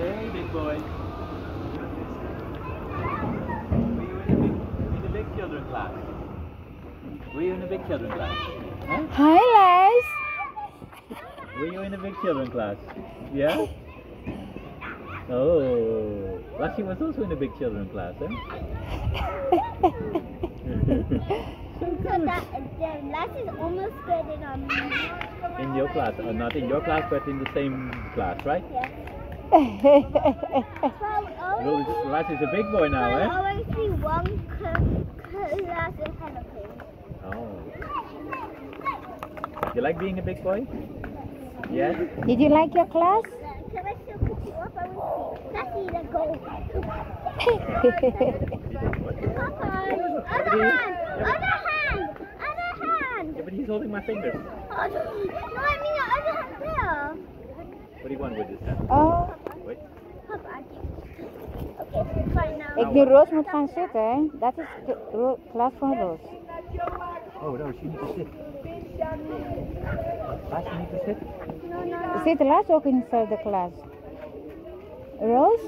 Hey, big boy. Were you in the big, in the big children class? Were you in the big children class? Huh? Hi, Les. Were you in the big children class? Yeah? Oh, Lassie was also in the big children class, huh? Eh? So that the last is almost getting on me. in your class, or not in your class, but in the same class, right? Yes. Well, Rose, Lassie's a big boy now, I eh? always see one class ahead of. Oh. You like being a big boy? Yes? Did you like your class? I? I the. Yeah, but he's holding my fingers. Oh, no, no, I mean the other hand there. What do you want with this hand? oh. Papa, I think. Okay, fine now. ik die Roos moet gaan zitten, hè. Dat is de ro- klas van Roos. Oh, no, she needs to sit. Lassie needs to sit? No, no, Zit Lars ook in dezelfde klas? Roos?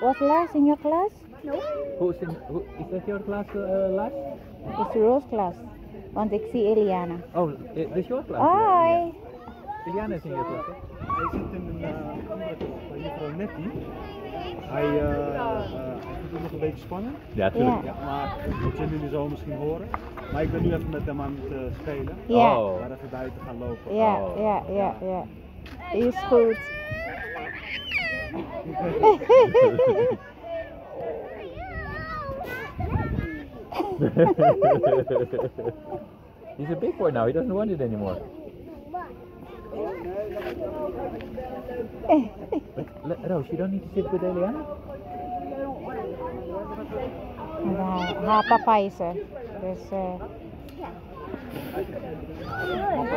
Was Lars in your class? no. Who's in, who, is that your class, uh, Lars? Het is Roos klas. Want ik zie Eliana. Oh, i- this your class? Hoi. In your class, hè? Hij zit in een uh, andere bij juffrouw. Hij, uh, uh, hij vindt het nog een beetje spannend. Ja, tuurlijk. Ja. Ja, maar dat zullen jullie zo misschien horen. Maar ik ben nu even met hem aan het uh, spelen. Ja. Oh. Maar even buiten gaan lopen. Ja, Oh. ja, ja, ja. Is goed. He's a big boy now, he doesn't want it anymore. Le- Roos, you don't need to sit with Eliana? Haar papa is er. Dus eh,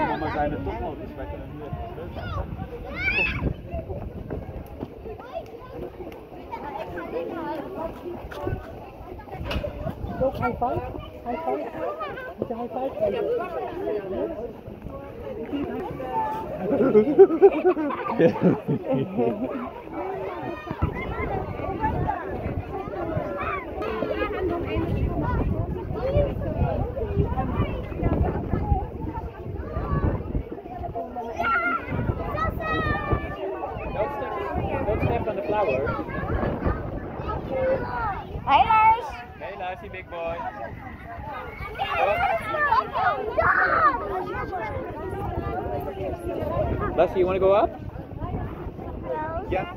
mama zijn er toch dus wij kunnen nu even flowers. Hi Lars. Hey, Lassie, big boy. Lassie, you want to go up? Yeah.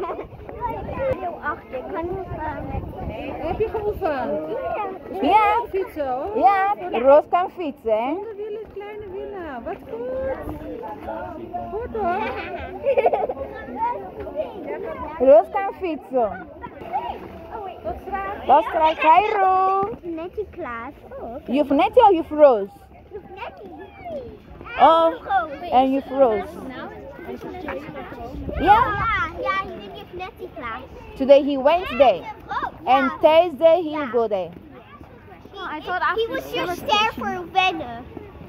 Heel achter, ik kan niet gaan. Heb je geoefend? Ja, Fietsen hoor. ja, Roos kan fietsen, hè? De wielen, kleine wielen. Wat goed. Goed hoor. Roos kan fietsen. Tot straks. Hi Roos. Nettie Klaas. Oh, oké. Juf Nettie of juf Roos? Nettie. Oh, en juf Roos. Ja, Ja, ja, ik denk ik net die Klaas. today he Wednesday. Oh, And Thursday he will go there. I thought after he was just there for Venom.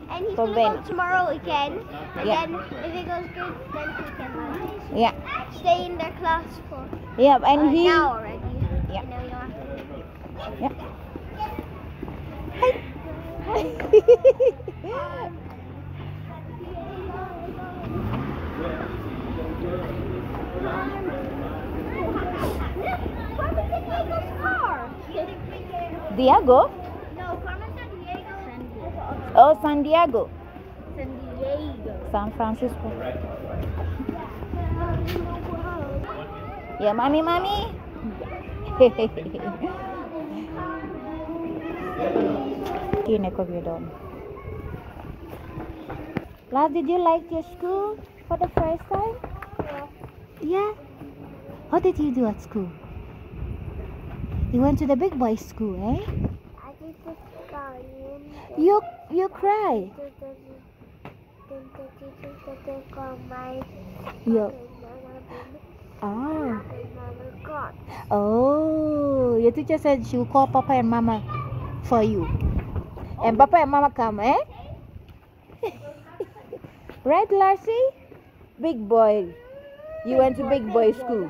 And he's For gonna Venom. go tomorrow again. And Yeah. then if it goes good, then he can like, Yeah, stay in their class for yeah, uh, and he. now already. Yeah. You know, you have to- Yeah. Carmen San Diego? San Diego. Oh, San Diego. San Diego. San Francisco. Yeah, mommy, mommy. Yun ko doon. Lars, did you like your school for the first time? Yeah. What did you do at school? You went to the big boys school, eh? I did the stallion. You you cry. Then the teacher said they call my You oh oh. Your teacher said she will call Papa and Mama for you. And Papa and Mama come, eh? right, Larcy? Big boy. You went to big boy school.